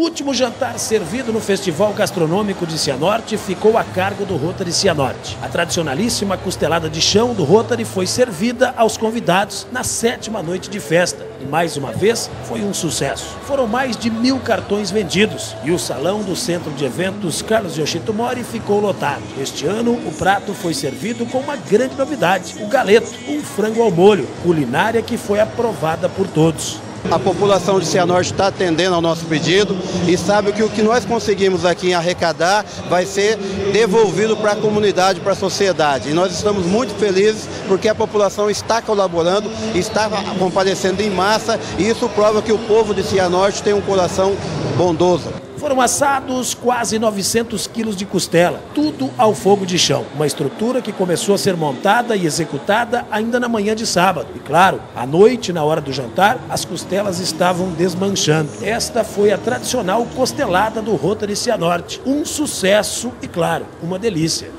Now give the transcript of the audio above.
O último jantar servido no Festival Gastronômico de Cianorte ficou a cargo do Rotary Cianorte. A tradicionalíssima costelada de chão do Rotary foi servida aos convidados na sétima noite de festa. E mais uma vez foi um sucesso. Foram mais de mil cartões vendidos e o salão do Centro de Eventos Carlos Yoshito Mori ficou lotado. Este ano o prato foi servido com uma grande novidade: o galeto, um frango ao molho, culinária que foi aprovada por todos. A população de Cianorte está atendendo ao nosso pedido e sabe que o que nós conseguimos aqui em arrecadar vai ser devolvido para a comunidade, para a sociedade. E nós estamos muito felizes porque a população está colaborando, está comparecendo em massa e isso prova que o povo de Cianorte tem um coração bondoso. Foram assados quase 900 quilos de costela, tudo ao fogo de chão. Uma estrutura que começou a ser montada e executada ainda na manhã de sábado. E claro, à noite, na hora do jantar, as costelas estavam desmanchando. Esta foi a tradicional costelada do Rotary Cianorte. Um sucesso e, claro, uma delícia.